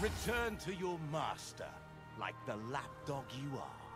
Return to your master, like the lapdog you are.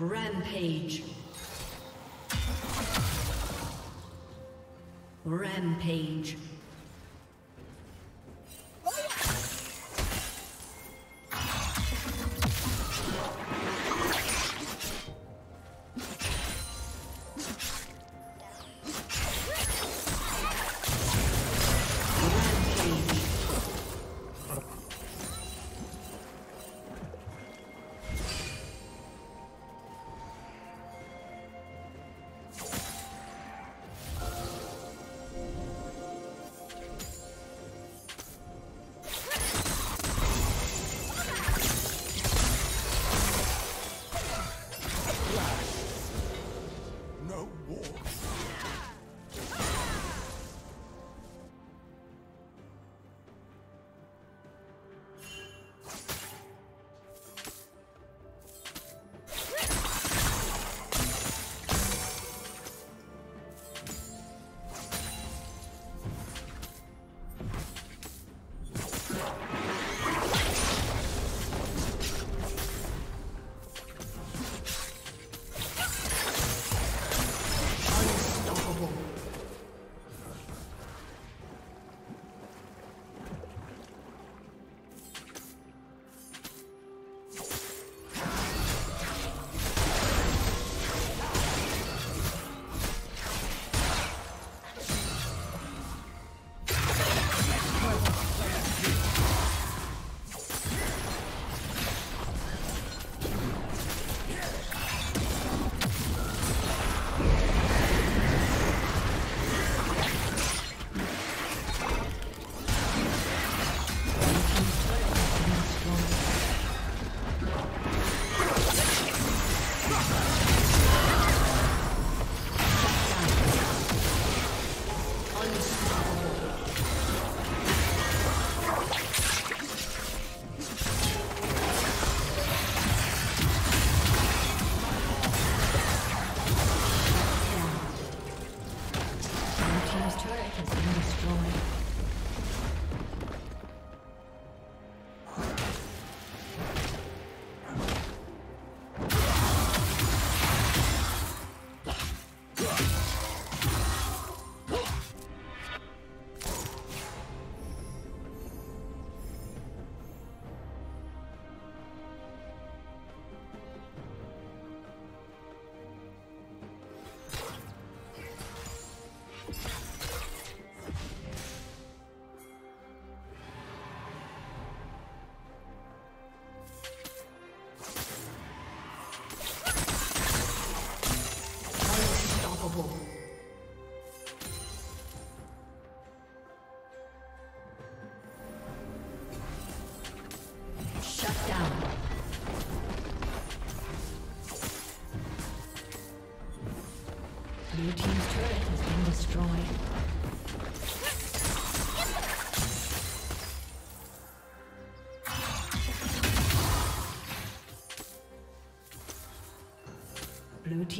Rampage. Rampage.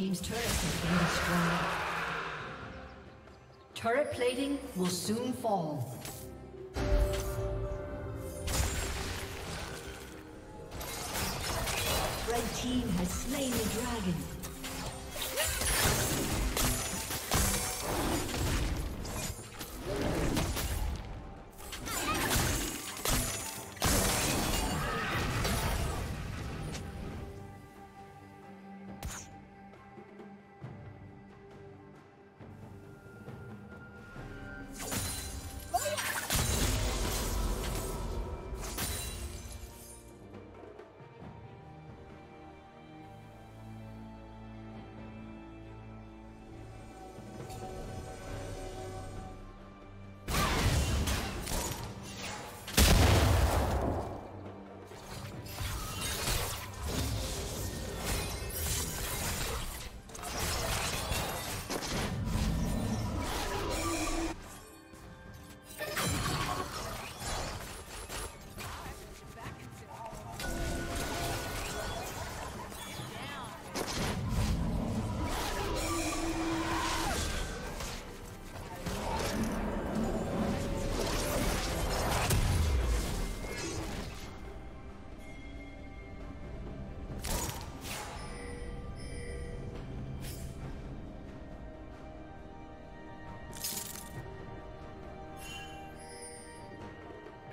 Team's turret has been destroyed. Turret plating will soon fall. Red team has slain the dragon.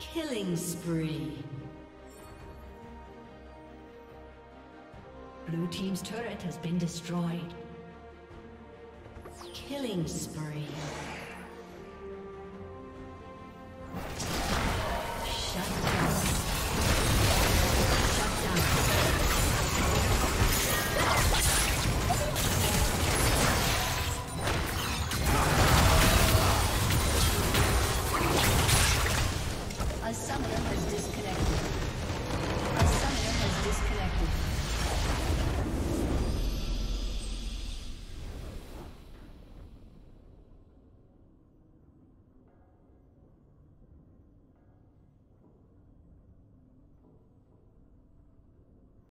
Killing spree. Blue Team's turret has been destroyed. Killing spree.